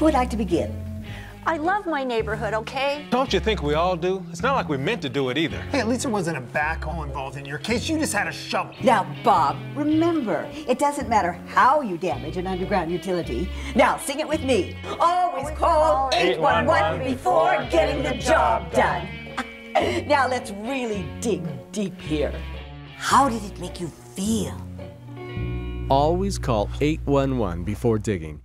Who would like to begin? I love my neighborhood, okay? Don't you think we all do? It's not like we meant to do it either. Hey, at least there wasn't a backhoe involved in your case. You just had a shovel. Now, Bob, remember, it doesn't matter how you damage an underground utility. Now, sing it with me. Always call 811 before getting the job done. now, let's really dig deep here. How did it make you feel? Always call 811 before digging.